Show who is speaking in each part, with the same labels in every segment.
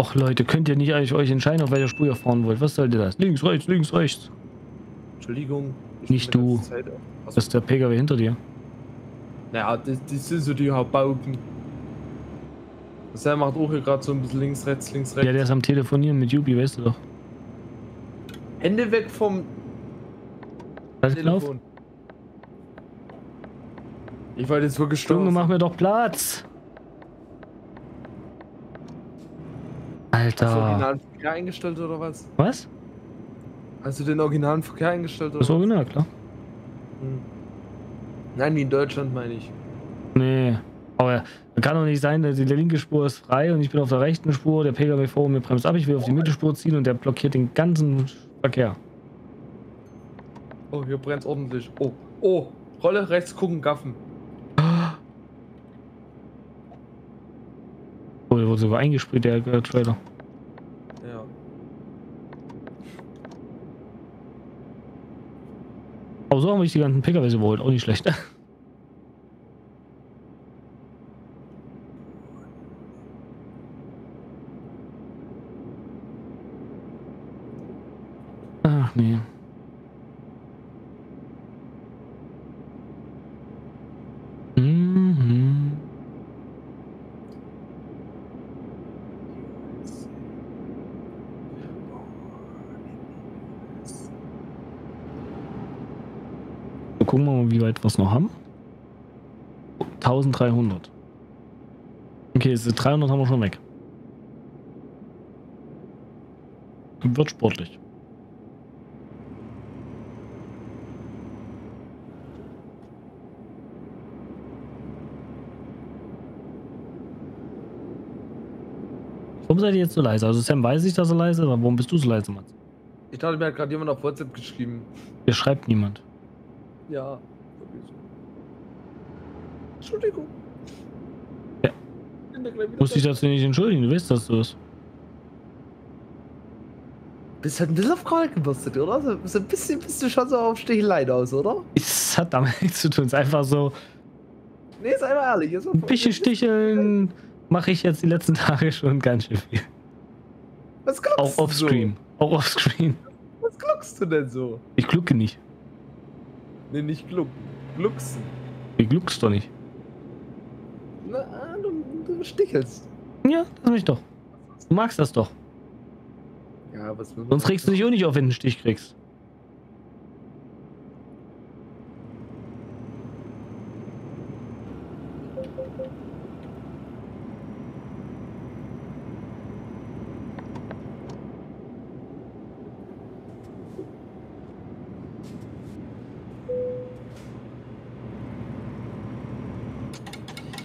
Speaker 1: Och Leute, könnt ihr nicht eigentlich euch entscheiden, auf welcher Spur ihr fahren wollt? Was sollte das? Links, rechts, links, rechts.
Speaker 2: Entschuldigung. ich
Speaker 1: Nicht du. Das ist der PKW hinter dir.
Speaker 2: Naja, das, das sind so die Hauptbauten. Der macht auch hier gerade so ein bisschen links, rechts, links, rechts.
Speaker 1: Ja, der ist am Telefonieren mit Jubi, weißt du doch.
Speaker 2: Hände weg vom
Speaker 1: Alles klar auf?
Speaker 2: Telefon. Ich wollte jetzt wirklich
Speaker 1: Junge,
Speaker 2: steuern.
Speaker 1: mach mir doch Platz.
Speaker 2: Hast du
Speaker 1: Alter.
Speaker 2: originalen Verkehr eingestellt oder was?
Speaker 1: Was?
Speaker 2: Hast du den originalen Verkehr eingestellt oder
Speaker 1: Das
Speaker 2: was?
Speaker 1: Original, klar.
Speaker 2: Hm. Nein, wie in Deutschland meine ich.
Speaker 1: Nee. Aber kann doch nicht sein, dass die linke Spur ist frei und ich bin auf der rechten Spur, der PKW vor mir bremst ab, ich will auf die Mittelspur ziehen und der blockiert den ganzen Verkehr.
Speaker 2: Oh, hier brennt ordentlich. Oh, oh, Rolle rechts gucken, gaffen.
Speaker 1: Oh, der wurde sogar eingesprüht, der äh, Trailer.
Speaker 2: Ja.
Speaker 1: Aber so haben wir die ganzen PKWs überholt, auch nicht schlecht. Ach nee. Mhm. So, gucken es noch haben. 1300. Okay, diese 300 haben wir schon weg. Wird sportlich. Warum seid ihr jetzt so leise? Also Sam weiß ich, dass er leise ist, aber warum bist du so leise, Mats?
Speaker 2: Ich dachte, mir hat gerade jemand auf WhatsApp geschrieben.
Speaker 1: Hier schreibt niemand.
Speaker 2: Ja. Entschuldigung.
Speaker 1: Ja. Muss dich
Speaker 2: da.
Speaker 1: dazu nicht entschuldigen, du weißt, dass du es.
Speaker 2: Bist halt ein bisschen auf Karl gebürstet, oder? So, so ein bisschen bist du schon so auf Stichelein aus, oder?
Speaker 1: Es hat damit nichts zu tun. Es ist einfach so,
Speaker 2: Nee, sei mal ehrlich. Ist
Speaker 1: ein bisschen sticheln mache ich jetzt die letzten Tage schon ganz schön viel.
Speaker 2: Was gluckst
Speaker 1: Auch
Speaker 2: du
Speaker 1: offscreen. Auch offscreen.
Speaker 2: so? Was gluckst du denn so?
Speaker 1: Ich glucke nicht.
Speaker 2: Nee, nicht gluck. Glucksen.
Speaker 1: Ich gluckst doch nicht.
Speaker 2: Na, du, du stichelst.
Speaker 1: Ja, lass mich doch. Du magst das doch.
Speaker 2: Ja, was will
Speaker 1: Sonst regst du dich auch nicht auf, wenn du einen Stich kriegst.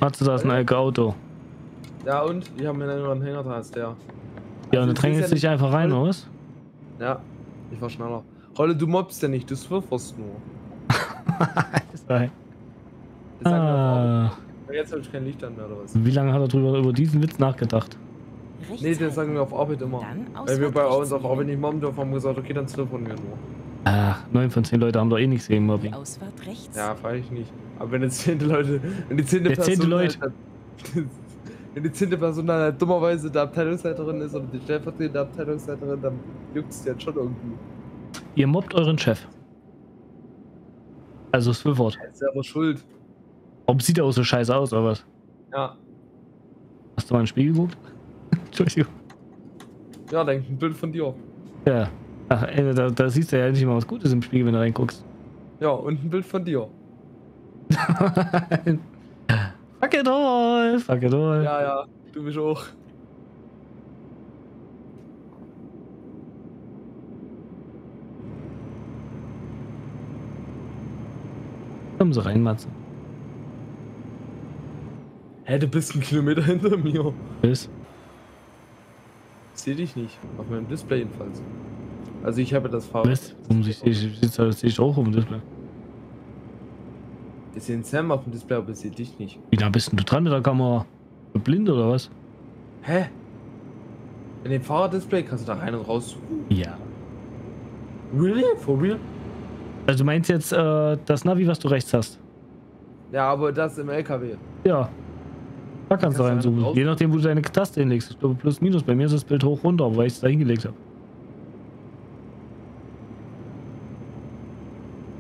Speaker 1: Hast du das ein altes Auto?
Speaker 2: Ja, und? Ich habe mir einen Anhänger dran, ist der.
Speaker 1: Ja, und
Speaker 2: Also,
Speaker 1: du
Speaker 2: ist
Speaker 1: drängelst
Speaker 2: ja
Speaker 1: dich einfach rein, oder was?
Speaker 2: Ja, ich war schneller. Rolle, du mobst ja nicht, du swifferst nur.
Speaker 1: Sei. Ah.
Speaker 2: Jetzt habe ich kein Licht an mehr, oder was?
Speaker 1: wie lange hat er drüber über diesen Witz nachgedacht?
Speaker 2: Nee, das sagen wir auf Arbeit immer. Weil wir bei uns
Speaker 3: rechts
Speaker 2: auf Arbeit nicht mobben dürfen, haben wir gesagt, okay, dann telefonieren wir nur.
Speaker 1: Ach, neun von zehn Leute haben doch eh nichts gegen Mobbing.
Speaker 3: Ausfahrt rechts.
Speaker 2: Ja, frage ich nicht. Aber wenn jetzt zehnte Leute, wenn die zehnte
Speaker 1: Der zehnte
Speaker 2: Person
Speaker 1: Leute.
Speaker 2: halt, wenn die zehnte Person dann halt dummerweise der Abteilungsleiterin ist oder die stellvertretende Abteilungsleiterin, dann juckt es jetzt schon irgendwie.
Speaker 1: Ihr mobbt euren Chef. Also Swifford.
Speaker 2: Er ist selber schuld.
Speaker 1: Warum sieht er auch so scheiße aus, oder was?
Speaker 2: Ja.
Speaker 1: Hast du mal ins Spiel geguckt? Entschuldigung.
Speaker 2: Ja, denk ein Bild von dir.
Speaker 1: Ja. Ach, ey, da, da siehst du ja endlich mal was Gutes im Spiel, wenn du reinguckst.
Speaker 2: Ja, und ein Bild von dir.
Speaker 1: Fuck it all, fuck it all.
Speaker 2: Ja, ja, du bist auch.
Speaker 1: Kommen Sie rein, Matze.
Speaker 2: Hä, du bist einen Kilometer hinter mir.
Speaker 1: Bis.
Speaker 2: Ich seh dich nicht. Auf meinem Display jedenfalls. Also ich habe das Fahrrad.
Speaker 1: Bis. Um sich ich sitze seh ich auch auf dem Display.
Speaker 2: Ich sehe den Sam auf dem Display, aber ich sehe dich nicht.
Speaker 1: Wie nah bist denn du dran mit der Kamera? Blind oder was?
Speaker 2: Hä? In dem Fahrraddisplay kannst du da rein und raus.
Speaker 1: Ja.
Speaker 2: Really? For real?
Speaker 1: Also du meinst jetzt äh, das Navi, was du rechts hast?
Speaker 2: Ja, aber das im LKW.
Speaker 1: Ja. Da kannst du
Speaker 2: Kannst du
Speaker 1: reinzoomen. Je nachdem, wo du deine Taste hinlegst. Ich glaube, plus, minus. Bei mir ist das Bild hoch, runter, weil ich es da hingelegt habe.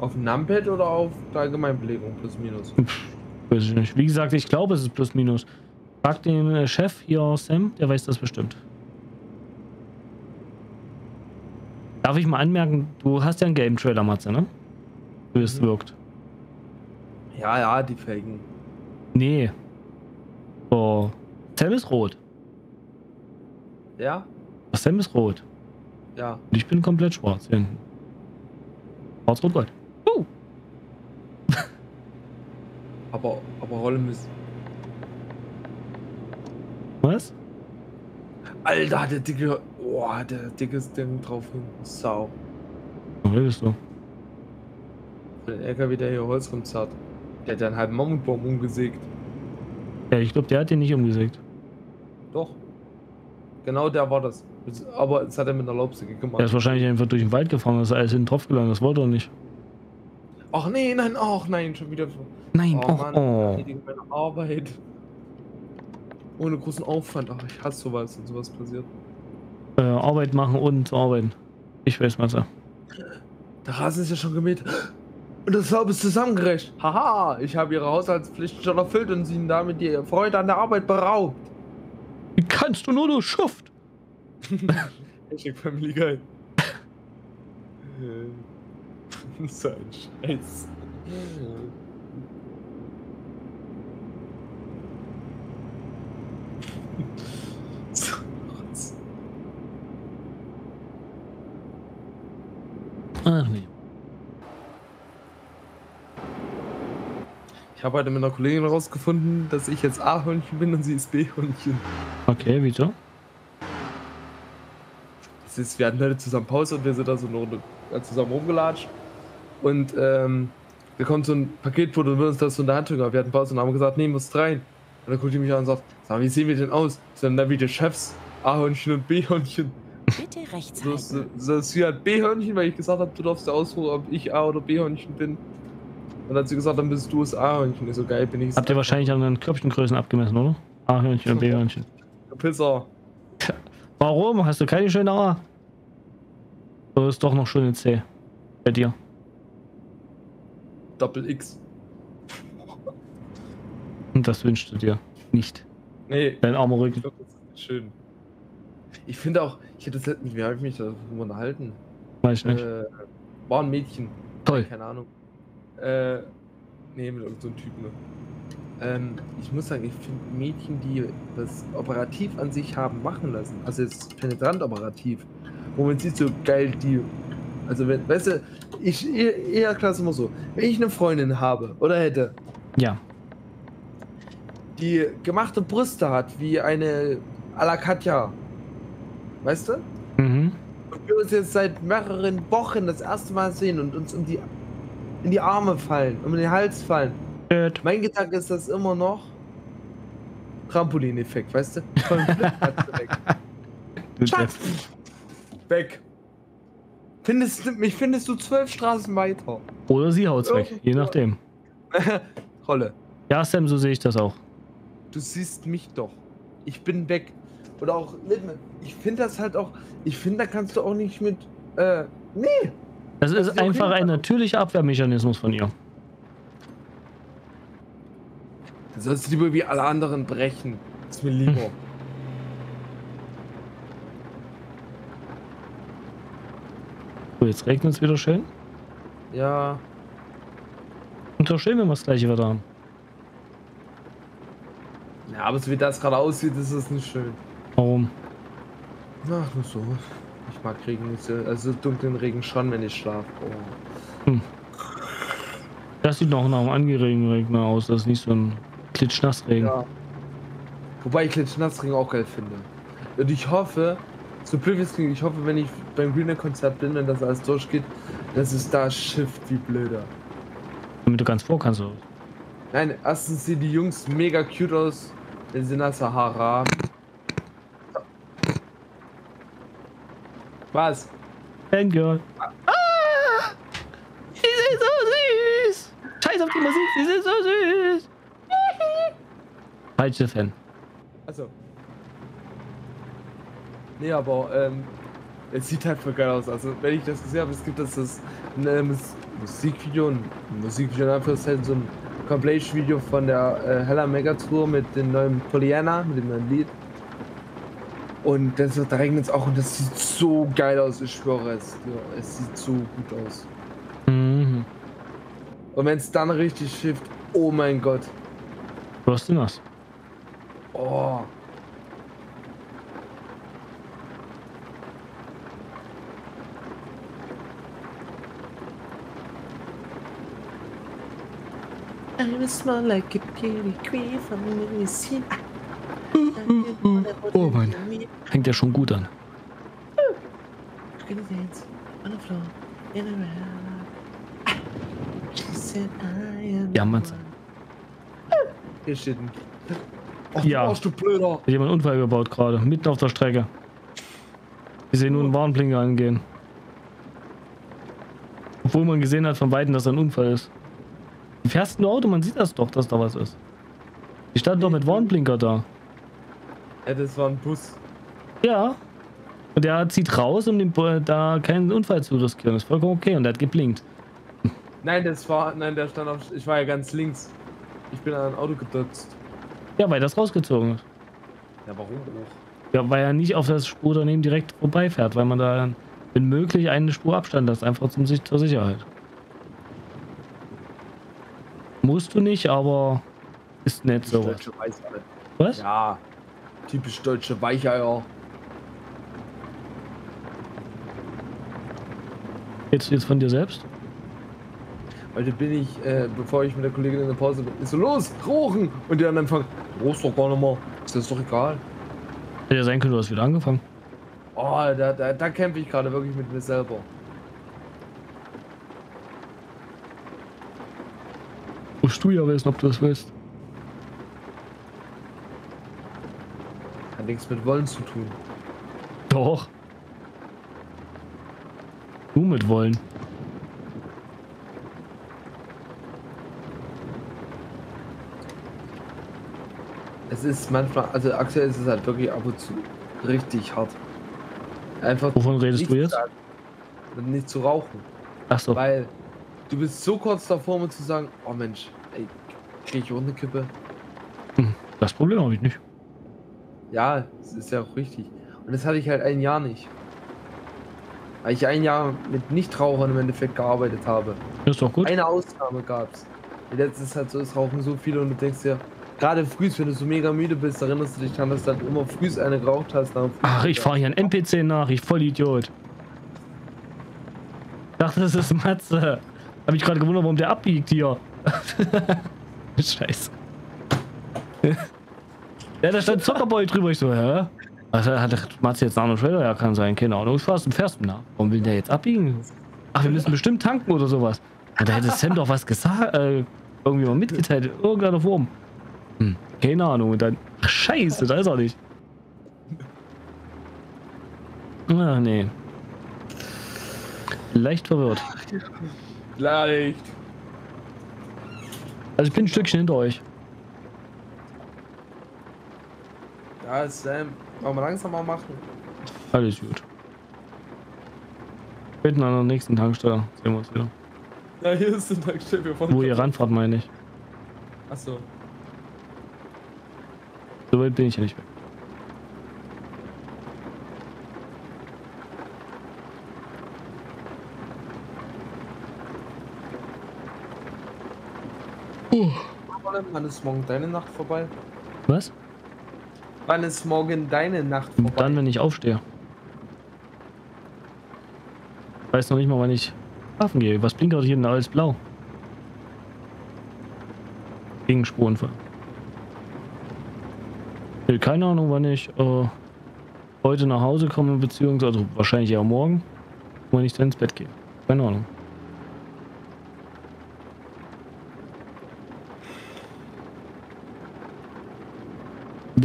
Speaker 2: Auf Numpad oder auf der Allgemeinbelegung plus minus?
Speaker 1: Weiß ich nicht. Wie gesagt, ich glaube, es ist plus, minus. Frag den äh, Chef hier, Sam, der weiß das bestimmt. Darf ich mal anmerken, du hast ja einen gelben Trailer, Matze, ne? Wie es
Speaker 2: Mhm.
Speaker 1: wirkt.
Speaker 2: Ja, ja, die Felgen.
Speaker 1: Nee. Oh. Sam ist rot.
Speaker 2: Ja?
Speaker 1: Sam ist rot.
Speaker 2: Ja.
Speaker 1: Und ich bin komplett schwarz hier hinten. Schwarz, rot, gold. Uh.
Speaker 2: Aber, aber Rolle müssen.
Speaker 1: Was?
Speaker 2: Alter, der dicke. Boah, der dickes Ding drauf hin. Sau.
Speaker 1: Was redest du?
Speaker 2: Der LKW, der hier Holz rumzerrt. Der hat ja einen halben Mammutbaum umgesägt.
Speaker 1: Ja, ich glaube, der hat den nicht umgesägt.
Speaker 2: Doch. Genau der war das. Aber das hat er mit einer Laubsäge gemacht.
Speaker 1: Der ist wahrscheinlich einfach durch den Wald gefahren, das ist alles in den Tropf gelandet, das wollte er nicht.
Speaker 2: Ach nee, nein, ach nein, schon wieder.
Speaker 1: Nein,
Speaker 2: Oh
Speaker 1: oh,
Speaker 2: Mann,
Speaker 1: oh.
Speaker 2: meine Arbeit. Ohne großen Aufwand. Ach, ich hasse sowas, wenn sowas passiert.
Speaker 1: Äh, Arbeit machen und arbeiten. Ich weiß, Matze.
Speaker 2: Der Rasen ist ja schon gemäht. Und das Laub ist zusammengerecht. Haha, ich habe ihre Haushaltspflichten schon erfüllt und sie damit die Freude an der Arbeit beraubt.
Speaker 1: Wie kannst du nur, du Schuft?
Speaker 2: Hashtag Family Guy. so ein Scheiß.
Speaker 1: Ach nee.
Speaker 2: Ich habe heute mit einer Kollegin herausgefunden, dass ich jetzt A-Hörnchen bin und sie ist B-Hörnchen.
Speaker 1: Okay, wieso?
Speaker 2: Das ist, wir hatten heute zusammen Pause und wir sind da so eine Runde äh, zusammen rumgelatscht. Und ähm, da kommt so ein Paketbote und will uns das so in der Hand drücken. Wir hatten Pause und haben gesagt, nee, musst rein. Und dann guckt die mich an und sagt, sag, wie sehen wir denn aus? Sind da wie die Chefs A-Hörnchen und B-Hörnchen.
Speaker 3: Bitte rechts
Speaker 2: So ist,
Speaker 3: halten.
Speaker 2: so ist sie halt B-Hörnchen, weil ich gesagt habe, du darfst dir aussuchen, ob ich A- oder B-Hörnchen bin. Und dann hat sie gesagt, dann bist du das A-Hörnchen. So geil bin ich.
Speaker 1: Habt ihr wahrscheinlich an den Köpfchengrößen abgemessen, oder? A-Hörnchen und B-Hörnchen.
Speaker 2: Pisser.
Speaker 1: Warum? Hast du keine schöne A? So ist doch noch schöne C. Bei dir.
Speaker 2: Doppel X.
Speaker 1: Und das wünschst du dir nicht.
Speaker 2: Nee,
Speaker 1: Dein armer
Speaker 2: ich
Speaker 1: Rücken.
Speaker 2: glaube, das ist schön. Ich finde auch, ich hätte das letztens, wie habe ich mich darüber unterhalten?
Speaker 1: Weiß ich nicht.
Speaker 2: Äh, war ein Mädchen,
Speaker 1: Toll.
Speaker 2: keine Ahnung. Äh, nee, mit irgendeinem so Typen. Ähm, ich muss sagen, ich finde Mädchen, die das operativ an sich haben machen lassen, also jetzt penetrant operativ, wo man sieht so geil die, also wenn, weißt du, ich eher, eher ist immer so, wenn ich eine Freundin habe oder hätte,
Speaker 1: Ja.
Speaker 2: die gemachte Brüste hat, wie eine à la Katja, weißt du?
Speaker 1: Mhm.
Speaker 2: Und wir uns jetzt seit mehreren Wochen das erste Mal sehen und uns um die, in die Arme fallen, um den Hals fallen.
Speaker 1: Gut.
Speaker 2: Mein Gedanke ist das immer noch Trampolin-Effekt, weißt du? Schatz! Weg. Findest du, mich findest du zwölf Straßen weiter.
Speaker 1: Oder sie haut's weg, je nachdem.
Speaker 2: Rolle,
Speaker 1: Ja, Sam, so sehe ich das auch.
Speaker 2: du siehst mich doch. Ich bin weg. Oder auch, Lidman, ich finde das halt auch, ich finde, da kannst du auch nicht mit, äh, nee.
Speaker 1: Das
Speaker 2: Das
Speaker 1: ist
Speaker 2: ist
Speaker 1: einfach ein natürlicher Abwehrmechanismus von ihr.
Speaker 2: Du sollst lieber wie alle anderen brechen. Ist mir lieber.
Speaker 1: So, jetzt regnet es wieder schön.
Speaker 2: Ja,
Speaker 1: Und doch schön, wenn wir das gleiche Wetter haben.
Speaker 2: ja, aber so wie das gerade aussieht, ist es nicht schön.
Speaker 1: Warum?
Speaker 2: Ach, nur so. Ich mag Regen nicht so. Also dunklen Regen schon, wenn ich schlafe. Oh.
Speaker 1: Das sieht noch nach einem angeregten Regner aus. Das ist nicht so ein Klitschnassregen.
Speaker 2: Ja. Wobei ich Klitschnassregen auch geil finde. Und ich hoffe, so blöd es klingt, ich hoffe, wenn ich beim Greener-Konzert bin, wenn das alles durchgeht, dass es da schifft wie blöder.
Speaker 1: Damit du ganz vor kannst. oder?
Speaker 2: Nein, erstens sehen die Jungs mega cute aus, wenn sie in der Sahara. Was?
Speaker 1: Fangirl. Ah! Sie sind so süß! Scheiß auf die Musik, sie sind so süß! Falsche Fan.
Speaker 2: Also. Nee, aber ähm, es sieht halt voll geil aus. Also, wenn ich das gesehen habe, es gibt das, das Mus Musikvideo, ein Musikvideo, in Anführungszeichen, so ein Compilation-Video von der äh, Hella Mega Tour mit dem neuen Pollyanna, mit dem neuen Lied. Und das, da regnet es auch und das sieht so geil aus, ich schwöre es. Ja, es sieht so gut aus.
Speaker 1: Mhm.
Speaker 2: Und wenn es dann richtig schifft, oh mein Gott.
Speaker 1: Hast du nass.
Speaker 2: Oh. I smell like a beauty queen from Louisiana.
Speaker 1: Oh Mann. Fängt ja schon gut an. Ja, Mann.
Speaker 2: Geschnitten. Ach,
Speaker 1: Ja.
Speaker 2: du Blöder.
Speaker 1: Hat jemand einen Unfall gebaut gerade, mitten auf der Strecke. Ich sehe nur einen Warnblinker angehen. Obwohl man gesehen hat von Weitem, dass da ein Unfall ist. Du fährst nur Auto, man sieht das doch, dass da was ist. Die standen doch mit Warnblinker da.
Speaker 2: Ja, das war ein Bus.
Speaker 1: Ja. Und der zieht raus, um den, da keinen Unfall zu riskieren. ist vollkommen okay und der hat geblinkt.
Speaker 2: Nein, das war. Nein, der stand auf. Ich war ja ganz links. Ich bin an ein Auto gedotzt.
Speaker 1: Ja, weil das rausgezogen ist.
Speaker 2: Ja, warum auch?
Speaker 1: Ja, weil er nicht auf das Spur daneben direkt vorbeifährt, weil man da wenn möglich, eine Spur Abstand lässt, einfach zum, zur Sicherheit. Musst du nicht, aber ist nett sowas.
Speaker 2: Deutsche Weisheit.
Speaker 1: Was?
Speaker 2: Ja. Typisch deutsche Weicheier.
Speaker 1: Jetzt, jetzt von dir selbst?
Speaker 2: Heute bin ich, äh, bevor ich mit der Kollegin in der Pause bin, ist so los, rauchen! Und die anderen fangen, rochst doch gar nicht mehr. Ist das doch egal.
Speaker 1: Hätte ja sein können, du hast wieder angefangen.
Speaker 2: Oh, da, da, da kämpfe ich gerade wirklich mit mir selber.
Speaker 1: Musst du ja wissen, ob du das willst.
Speaker 2: Hat nichts mit Wollen zu tun.
Speaker 1: Doch. Du mit wollen.
Speaker 2: Es ist manchmal, also aktuell ist es halt wirklich ab und zu richtig hart. Einfach
Speaker 1: Wovon redest du jetzt?
Speaker 2: zu- Nicht zu rauchen.
Speaker 1: Ach so.
Speaker 2: Weil du bist so kurz davor, um zu sagen, oh Mensch, ey, krieg ich eine Kippe?
Speaker 1: Das Problem habe ich nicht.
Speaker 2: Ja, das ist ja auch richtig. Und das hatte ich halt ein Jahr nicht. Weil ich ein Jahr mit Nichtrauchern im Endeffekt gearbeitet habe.
Speaker 1: Ist doch gut.
Speaker 2: Eine Ausnahme gab's. Jetzt ist halt so, es rauchen so viele und du denkst dir, gerade früh, wenn du so mega müde bist, erinnerst du dich daran, dass du dann immer früh eine geraucht hast.
Speaker 1: Ach, ich fahre hier ein NPC nach, ich voll Idiot. Ich dachte, das ist Matze. Hab ich gerade gewundert, warum der abbiegt hier. Scheiße. ja, da stand Zuckerboy drüber. Ich so, hä? Also hat Matze jetzt anderen Trailer? Ja, kann sein, keine Ahnung. Ich fahrst im fährst du nach. Warum will der jetzt abbiegen? Ach, wir müssen bestimmt tanken oder sowas. Und da hätte Sam doch was gesagt, äh, irgendwie mal mitgeteilt. in Irgendeiner Form. Hm, keine Ahnung. Und dann, ach, scheiße, da ist er nicht. Ach nee. Leicht verwirrt.
Speaker 2: Leicht.
Speaker 1: Also ich bin ein Stückchen hinter euch.
Speaker 2: Ja, Sam, wollen wir langsamer machen?
Speaker 1: Alles gut. Später an der nächsten Tankstelle sehen wir uns wieder.
Speaker 2: Ja, hier ist der Tankstelle. Wir
Speaker 1: Wo ihr ranfahrt, meine ich.
Speaker 2: Achso.
Speaker 1: So weit bin ich ja nicht weg.
Speaker 2: Wann ist morgen deine Nacht vorbei?
Speaker 1: Was?
Speaker 2: Wann ist morgen deine Nacht vorbei?
Speaker 1: Dann, wenn ich aufstehe. Ich weiß noch nicht mal, wann ich schlafen gehe. Was blinkt hier denn alles blau? Gegenspuren. Nee, keine Ahnung, wann ich äh, heute nach Hause komme, beziehungsweise also wahrscheinlich eher morgen, wann ich dann ins Bett gehe. Keine Ahnung.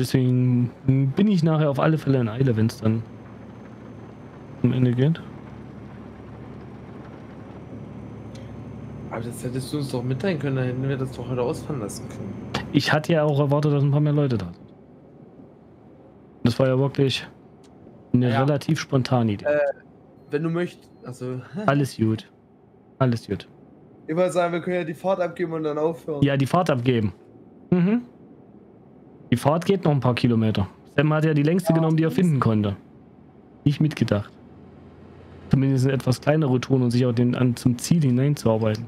Speaker 1: Deswegen bin ich nachher auf alle Fälle in Eile, wenn es dann zum Ende geht.
Speaker 2: Aber das hättest du uns doch mitteilen können, dann hätten wir das doch heute ausfahren lassen können.
Speaker 1: Ich hatte ja auch erwartet, dass ein paar mehr Leute da sind. Das war ja wirklich eine
Speaker 2: Ja.
Speaker 1: relativ spontane Idee.
Speaker 2: Äh, Wenn du möchtest, also
Speaker 1: Alles gut. Alles gut.
Speaker 2: ich würde sagen, wir können ja die Fahrt abgeben und dann aufhören.
Speaker 1: Ja, die Fahrt abgeben. Mhm. Die Fahrt geht noch ein paar Kilometer. Sam hat ja die längste
Speaker 2: Ja,
Speaker 1: genommen, die er finden konnte. Nicht mitgedacht. Zumindest eine etwas kleinere Tour und sich auch den, an, zum Ziel hineinzuarbeiten.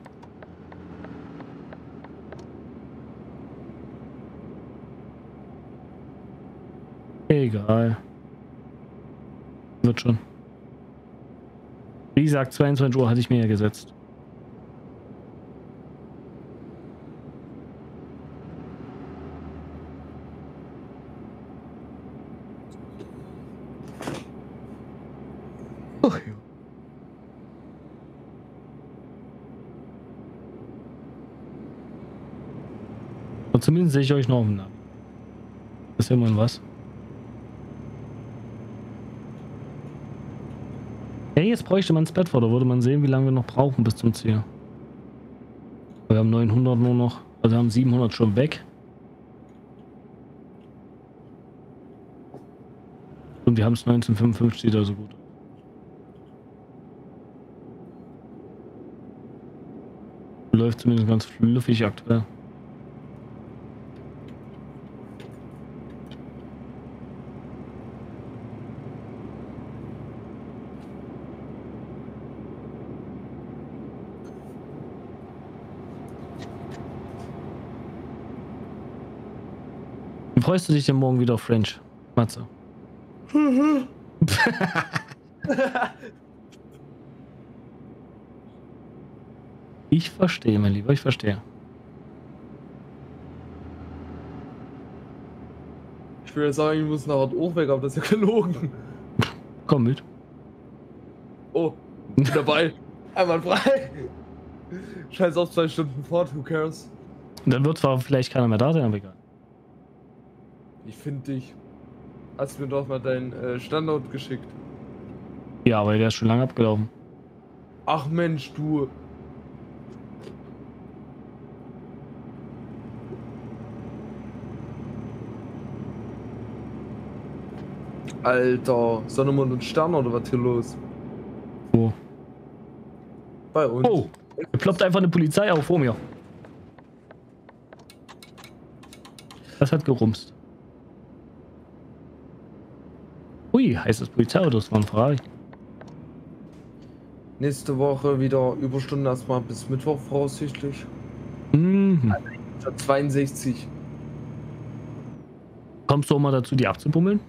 Speaker 1: Egal. Wird schon. Wie gesagt, 22 Uhr hatte ich mir ja gesetzt. Ach ja. Und zumindest sehe ich euch noch im Namen. Das ist immerhin was. Hey, jetzt bräuchte man ins Bett vor, da würde man sehen, wie lange wir noch brauchen bis zum Ziel. Wir haben 900 nur noch, also haben 700 schon weg. Und wir haben es 1955, also gut. Läuft zumindest ganz fluffig aktuell. Wie freust du dich denn morgen wieder auf French, Matze? Ich verstehe, mein Lieber, ich verstehe.
Speaker 2: Ich würde sagen, ich muss nachher auch weg, aber das ist ja gelogen.
Speaker 1: Komm mit.
Speaker 2: Oh, bin dabei. Einmal frei. Scheiß auf zwei Stunden Fahrt, who cares?
Speaker 1: Und dann wird zwar vielleicht keiner mehr da sein, aber egal.
Speaker 2: Ich finde dich. Hast mir doch mal deinen äh, Standort geschickt.
Speaker 1: Ja, aber der ist schon lange abgelaufen.
Speaker 2: Ach Mensch, du. Alter, Sonne, Mond und Sterne oder was hier los?
Speaker 1: Wo?
Speaker 2: Bei uns.
Speaker 1: Oh, da ploppt einfach eine Polizei auf vor mir. Das hat gerumst. Ui, heißt das Polizeiauto, das war ein Ferrari.
Speaker 2: Nächste Woche wieder Überstunden erstmal bis Mittwoch voraussichtlich.
Speaker 1: Mhm.
Speaker 2: Statt 62
Speaker 1: Kommst du auch mal dazu, die abzubummeln?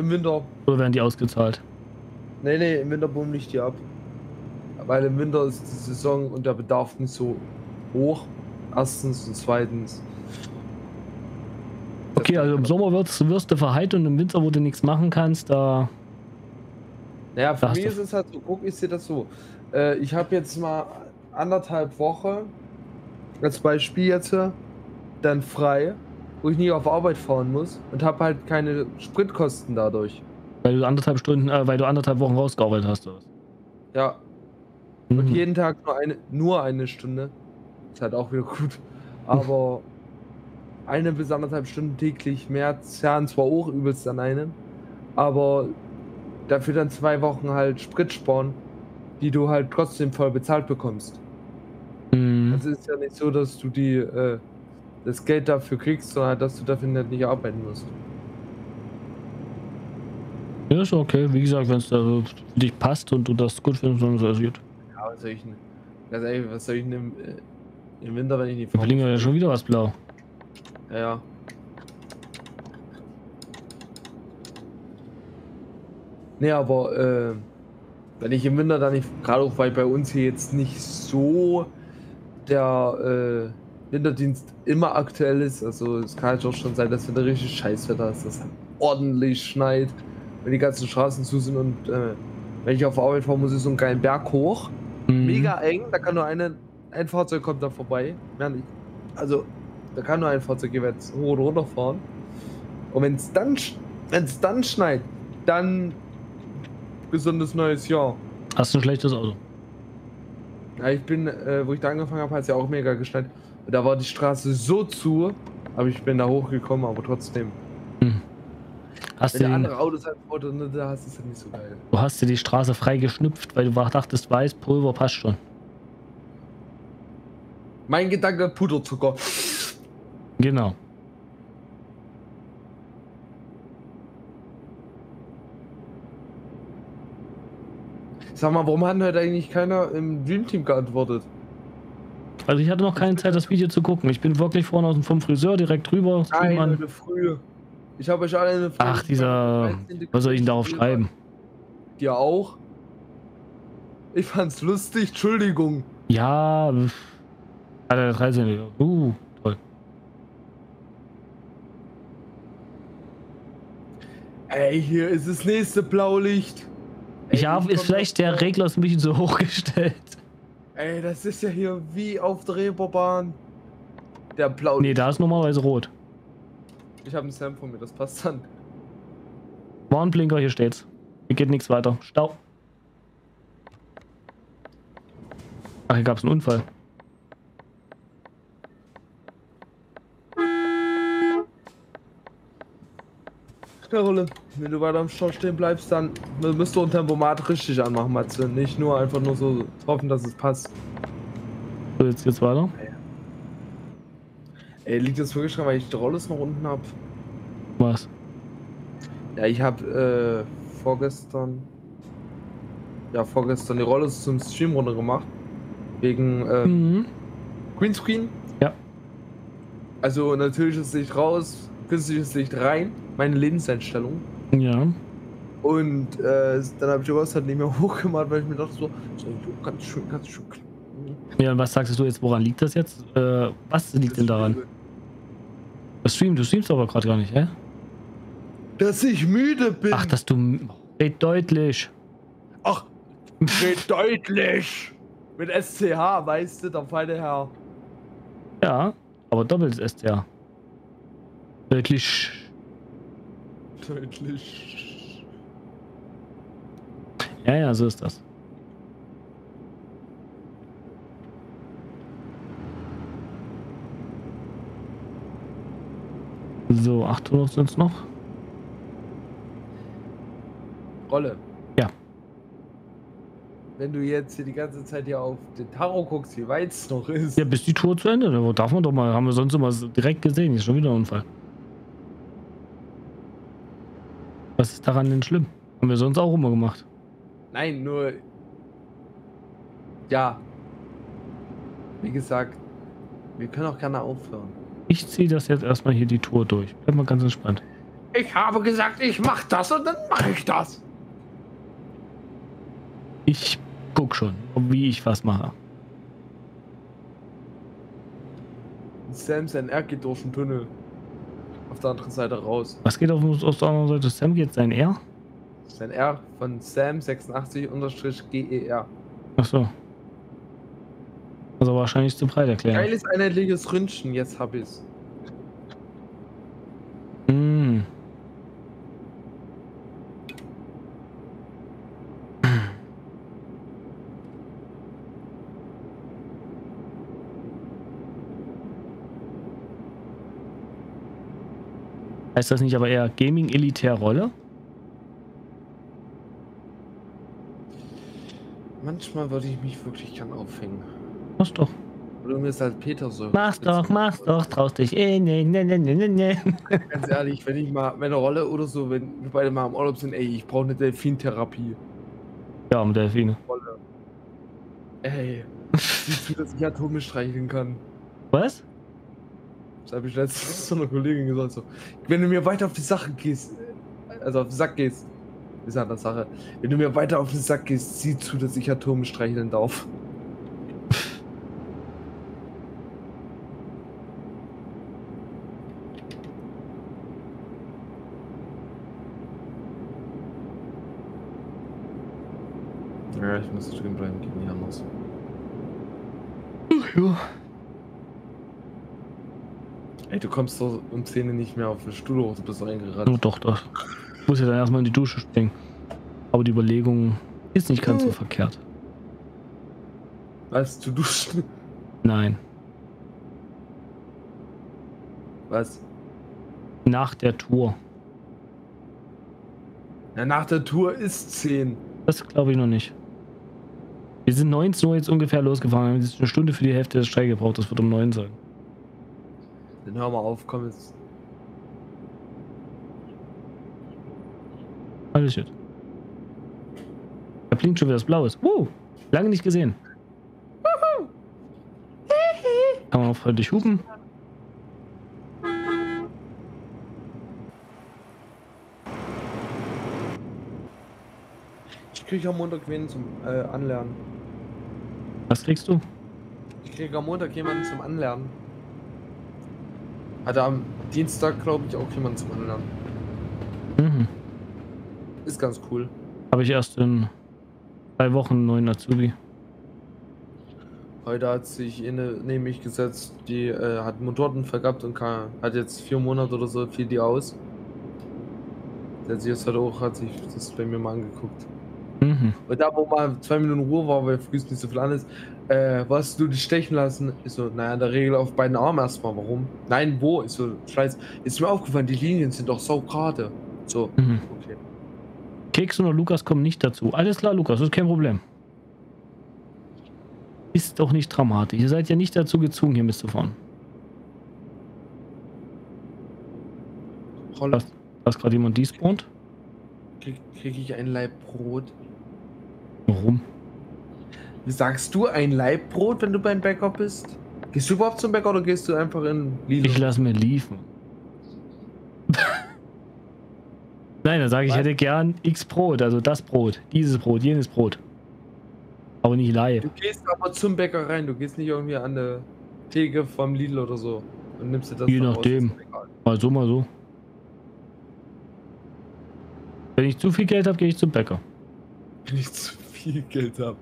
Speaker 2: Im Winter.
Speaker 1: Oder werden die ausgezahlt?
Speaker 2: Nee, nee, im Winter bummel ich die ab. Weil im Winter ist die Saison und der Bedarf nicht so hoch. Erstens und zweitens.
Speaker 1: Okay, also im Sommer wirst, wirst du verheizt und im Winter, wo du nichts machen kannst, da.
Speaker 2: Naja, für mich ist es halt so, guck, ich sehe das so. Äh, ich habe jetzt mal anderthalb Woche, als Beispiel jetzt, dann frei, wo ich nie auf Arbeit fahren muss und habe halt keine Spritkosten dadurch.
Speaker 1: Weil du anderthalb Stunden, äh, weil du anderthalb Wochen rausgearbeitet hast. Oder? was?
Speaker 2: Ja,
Speaker 1: Mhm.
Speaker 2: und jeden Tag nur eine, nur eine Stunde. Ist halt auch wieder gut. Aber eine bis anderthalb Stunden täglich mehr zerren zwar auch übelst an einen, aber dafür dann zwei Wochen halt Sprit sparen, die du halt trotzdem voll bezahlt bekommst.
Speaker 1: Mhm.
Speaker 2: Also ist ja nicht so, dass du die äh, das Geld dafür kriegst, sondern dass du dafür nicht arbeiten musst.
Speaker 1: Ja, ist okay. Wie gesagt, wenn es da so für dich passt und du das gut findest, dann ist alles gut.
Speaker 2: Ja, was soll ich denn? Ganz ehrlich, was soll ich denn im, äh, im Winter, wenn ich nicht
Speaker 1: Da fliegen ja schon wieder was blau.
Speaker 2: Ja, ja. Nee, aber äh, wenn ich im Winter dann nicht, gerade auch weil bei uns hier jetzt nicht so der äh, Winterdienst immer aktuell ist, also es kann halt auch schon sein, dass wieder richtig Scheißwetter ist, dass es ordentlich schneit, wenn die ganzen Straßen zu sind und äh, wenn ich auf Arbeit fahre, muss ich so einen geilen Berg hoch.
Speaker 1: Mhm.
Speaker 2: Mega eng, da kann nur eine, ein Fahrzeug kommt da vorbei. Mehr nicht. Also, da kann nur ein Fahrzeug jeweils hoch und runter fahren. Und wenn es dann, wenn's dann schneit, dann gesundes neues Jahr.
Speaker 1: Hast du ein schlechtes Auto?
Speaker 2: Ja, ich bin, äh, wo ich da angefangen habe, hat es ja auch mega geschneit. Da war die Straße so zu, aber ich bin da hochgekommen, aber trotzdem.
Speaker 1: Hm. Hast
Speaker 2: Wenn
Speaker 1: du,
Speaker 2: andere Autos halt Auto, ne, da hast du es ja nicht so geil.
Speaker 1: du hast dir die Straße frei geschnüpft, weil du dachtest, weiß, Pulver passt schon.
Speaker 2: Mein Gedanke, Puderzucker.
Speaker 1: Genau.
Speaker 2: Sag mal, warum hat heute eigentlich keiner im Dream Team geantwortet?
Speaker 1: Also ich hatte noch keine Zeit, das Video zu gucken. Ich bin wirklich vorne aus dem vom Friseur direkt rüber.
Speaker 2: Nein, eine frühe. Ich habe euch alle eine frühe.
Speaker 1: Ach, dieser. Was soll ich denn darauf schreiben?
Speaker 2: Dir auch? Ich fand's lustig, Entschuldigung.
Speaker 1: Ja. der 13. Uh, toll.
Speaker 2: Ey, hier ist das nächste Blaulicht. Ey, ich
Speaker 1: ist
Speaker 2: komm
Speaker 1: vielleicht der Regler ist ein bisschen zu hoch gestellt.
Speaker 2: Ey, das ist ja hier wie auf der Reeperbahn. Der Blaulicht.
Speaker 1: Nee, da ist normalerweise rot.
Speaker 2: Ich habe einen Sam von mir, das passt dann.
Speaker 1: Warnblinker, hier steht's. Hier geht nichts weiter. Stau. Ach, hier gab's einen Unfall.
Speaker 2: Ja, Rolle. Wenn du weiter am Stau stehen bleibst, dann müsst du ein Tempomat richtig anmachen, Matze. Nicht nur einfach nur so hoffen, dass es passt.
Speaker 1: So, jetzt geht's weiter.
Speaker 2: Ey, liegt das wirklich dran, weil ich die Rollos noch unten hab?
Speaker 1: Was?
Speaker 2: Ja, ich habe äh, vorgestern, ja vorgestern die Rollos zum Stream runter gemacht wegen äh,
Speaker 1: Mhm.
Speaker 2: Greenscreen.
Speaker 1: Ja.
Speaker 2: Also natürliches Licht raus, künstliches Licht rein, meine Lebenseinstellung.
Speaker 1: Ja.
Speaker 2: Und äh, dann habe ich Rollos halt nicht mehr hochgemacht, weil ich mir dachte so, so ganz schön, ganz schön.
Speaker 1: Ja, und was sagst du jetzt, woran liegt das jetzt? Äh, was liegt denn daran? Das Stream, du streamst aber gerade gar nicht, hä?
Speaker 2: Dass ich müde bin.
Speaker 1: Ach, dass du. Red deutlich.
Speaker 2: Ach, geht deutlich. Mit SCH, weißt du, der feine Herr.
Speaker 1: Ja, aber doppelt ist ja. Deutlich.
Speaker 2: Deutlich.
Speaker 1: Ja, ja, so ist das. So, 800 sind es noch.
Speaker 2: Rolle.
Speaker 1: Ja.
Speaker 2: Wenn du jetzt hier die ganze Zeit hier auf den Tarot guckst, wie weit es noch ist.
Speaker 1: Ja, bis die Tour zu Ende. Da darf man doch mal. Haben wir sonst immer so direkt gesehen. Hier ist schon wieder ein Unfall. Was ist daran denn schlimm? Haben wir sonst auch immer gemacht.
Speaker 2: Nein, nur. Ja. Wie gesagt, wir können auch gerne aufhören.
Speaker 1: Ich ziehe das jetzt erstmal hier die Tour durch. Bleib mal ganz entspannt.
Speaker 2: Ich habe gesagt, ich mach das und dann mache ich das.
Speaker 1: Ich guck schon, wie ich was mache.
Speaker 2: Sam sein R geht durch den Tunnel. Auf der anderen Seite raus.
Speaker 1: Was geht auf, auf der anderen Seite? Sam geht sein R?
Speaker 2: Sein R von Sam86-GER.
Speaker 1: Achso. Also wahrscheinlich zu breit erklären.
Speaker 2: Geiles einheitliches Ründchen, jetzt hab ich's.
Speaker 1: Heißt das nicht aber eher Gaming-Elitär-Rolle?
Speaker 2: Manchmal würde ich mich wirklich gern aufhängen.
Speaker 1: Mach's doch.
Speaker 2: Oder mir ist halt Peter so.
Speaker 1: Mach's doch, mach's doch, traust dich eh, ne, ne, ne, ne, ne, ne.
Speaker 2: Ganz ehrlich, wenn ich mal meine Rolle oder so, wenn wir beide mal im Urlaub sind, ey, ich brauche eine Delfintherapie.
Speaker 1: Ja, mit Delfine.
Speaker 2: Rolle. Ey, siehst du, dass ich Atome streicheln kann?
Speaker 1: Was?
Speaker 2: Das habe ich letztens zu einer Kollegin gesagt. So, wenn du mir weiter auf die Sache gehst, also auf den Sack gehst, ist eine andere Sache. Wenn du mir weiter auf den Sack gehst, sieh zu, dass ich Atome streicheln darf. Ja, ich muss stehen bleiben, geht nicht anders.
Speaker 1: Ja.
Speaker 2: Du kommst doch um 10 Uhr nicht mehr auf den Stuhl hoch, du bist reingerannt.
Speaker 1: Oh, doch, doch. Ich muss ja dann erstmal in die Dusche springen. Aber die Überlegung ist nicht ganz so verkehrt.
Speaker 2: Was? Du duschen?
Speaker 1: Nein.
Speaker 2: Was?
Speaker 1: Nach der Tour.
Speaker 2: Ja, nach der Tour ist 10.
Speaker 1: Das glaube ich noch nicht. Wir sind 19 Uhr jetzt ungefähr losgefahren. Wir haben jetzt eine Stunde für die Hälfte der Strecke gebraucht. Das wird um 9 sein.
Speaker 2: Dann hör mal auf, komm jetzt.
Speaker 1: Alles shit. Da blinkt schon wieder das Blaues. Uh, lange nicht gesehen. Kann man auch freundlich hupen.
Speaker 2: Ich krieg am Montag wen zum äh, Anlernen.
Speaker 1: Was kriegst du?
Speaker 2: Ich krieg am Montag jemanden zum Anlernen. Hatte am Dienstag, glaube ich, auch jemanden zum Anlernen.
Speaker 1: Mhm.
Speaker 2: Ist ganz cool.
Speaker 1: Habe ich erst in drei Wochen einen neuen Azubi.
Speaker 2: Heute hat sich eine neben mich gesetzt, die äh, hat Motorenunfall gehabt und kann, hat jetzt vier Monate oder so, fiel die aus. Der sich jetzt heute auch, hat sich das bei mir mal angeguckt.
Speaker 1: Mhm.
Speaker 2: Und da, wo mal zwei Minuten Ruhe war, weil früh nicht so viel an ist, äh, was du dich stechen lassen? Ist so, naja, in der Regel auf beiden Armen erstmal. Warum? Nein, wo? Ist so, scheiß. Ist mir aufgefallen, die Linien sind doch so gerade. So,
Speaker 1: Mhm.
Speaker 2: okay.
Speaker 1: Keks und Lukas kommen nicht dazu. Alles klar, Lukas, ist kein Problem. Ist doch nicht dramatisch. Ihr seid ja nicht dazu gezwungen, hier mitzufahren.
Speaker 2: Rolle?
Speaker 1: Da ist gerade jemand despawnt.
Speaker 2: krieg, krieg ich ein Laib Brot?
Speaker 1: Warum?
Speaker 2: Sagst du ein Laib Brot, wenn du beim Bäcker bist? Gehst du überhaupt zum Bäcker oder gehst du einfach in Lidl?
Speaker 1: Ich lasse mir liefern. Nein, dann sage ich, ich hätte gern X Brot, also das Brot, dieses Brot, jenes Brot. Aber nicht live.
Speaker 2: Du gehst aber zum Bäcker rein, du gehst nicht irgendwie an der Theke vom Lidl oder so und nimmst dir das
Speaker 1: Je nachdem. Mal so, mal so. Wenn ich zu viel Geld habe, gehe ich zum Bäcker.
Speaker 2: Wenn ich zu viel Geld hab.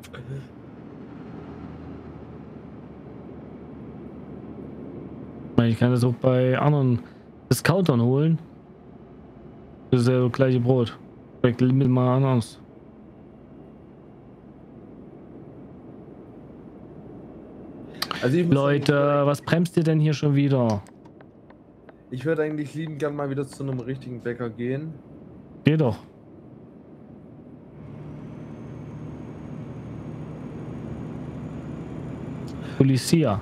Speaker 1: Ich kann das auch bei anderen Discountern holen. Das ist ja das gleiche Brot. Schmeckt mit mal anders.
Speaker 2: Also ich muss
Speaker 1: Leute, was bremst ihr denn hier schon wieder?
Speaker 2: sagen, Ich würde eigentlich lieben gern mal wieder zu einem richtigen Bäcker gehen.
Speaker 1: Geh doch. Policia.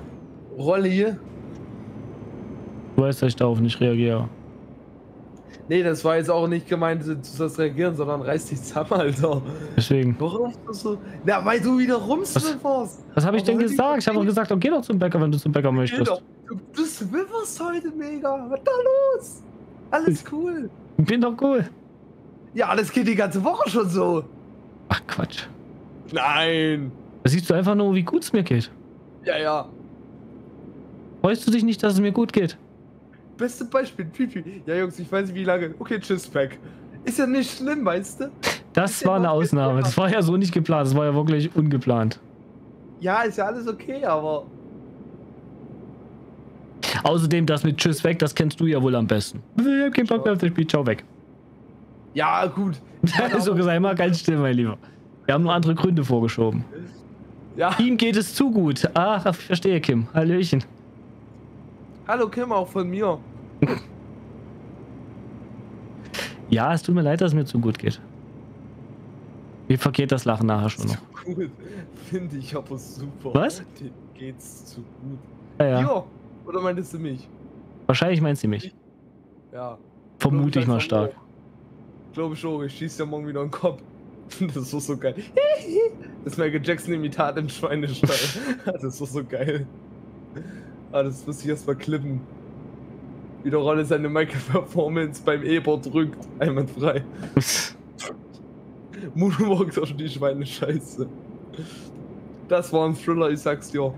Speaker 2: Rolli?
Speaker 1: Du weißt, dass ich darauf nicht reagiere.
Speaker 2: Nee, das war jetzt auch nicht gemeint, du sollst reagieren, sondern reiß dich zusammen, Alter.
Speaker 1: Deswegen.
Speaker 2: Warum ist das so? Na, weil du wieder rumswifferst.
Speaker 1: Was habe ich denn gesagt? Ich habe doch gesagt, oh, geh doch zum Bäcker, wenn du zum Bäcker
Speaker 2: Geh
Speaker 1: möchtest.
Speaker 2: doch. Du, du swifferst heute mega. Was da los? Alles cool.
Speaker 1: Bin doch cool.
Speaker 2: Ja, das geht die ganze Woche schon so.
Speaker 1: Ach Quatsch.
Speaker 2: Nein.
Speaker 1: Da siehst du einfach nur, wie gut es mir geht.
Speaker 2: Ja, ja.
Speaker 1: Freust du dich nicht, dass es mir gut geht?
Speaker 2: Beste Beispiel, Pipi. Ja, Jungs, ich weiß nicht wie lange. Okay, tschüss, Pack. Ist ja nicht schlimm, weißt du?
Speaker 1: Das war eine Ausnahme. Das war ja so nicht geplant. Das war ja wirklich ungeplant.
Speaker 2: Ja, ist ja alles okay, aber.
Speaker 1: Außerdem das mit Tschüss weg, das kennst du ja wohl am besten. Ich hab keinen Bock mehr auf das Spiel, ciao weg.
Speaker 2: Ja, gut.
Speaker 1: so gesagt, immer ganz still, mein Lieber. Wir haben nur andere Gründe vorgeschoben.
Speaker 2: Ja.
Speaker 1: Ihm geht es zu gut. Ach, ich verstehe, Kim. Hallöchen.
Speaker 2: Hallo, Kim, auch von mir.
Speaker 1: Ja, es tut mir leid, dass es mir zu gut geht. Mir vergeht das Lachen nachher schon noch.
Speaker 2: Gut. Finde ich aber super.
Speaker 1: Was?
Speaker 2: Dir geht's zu gut.
Speaker 1: Ja, ja.
Speaker 2: Ja. Oder meintest du mich?
Speaker 1: Wahrscheinlich meint sie mich.
Speaker 2: Ja.
Speaker 1: Vermute ich mal stark.
Speaker 2: Glaube ich auch. Ich schieß ja morgen wieder in den Kopf. Das ist so geil. Das Michael Jackson-Imitat im Schweinestall. Das ist so geil. Ah, das muss ich erstmal klippen. Wie der Rolle seine Michael-Performance beim Eber drückt. Einwandfrei. Moonwalk durch die Schweinescheiße. Das war ein Thriller, ich sag's dir.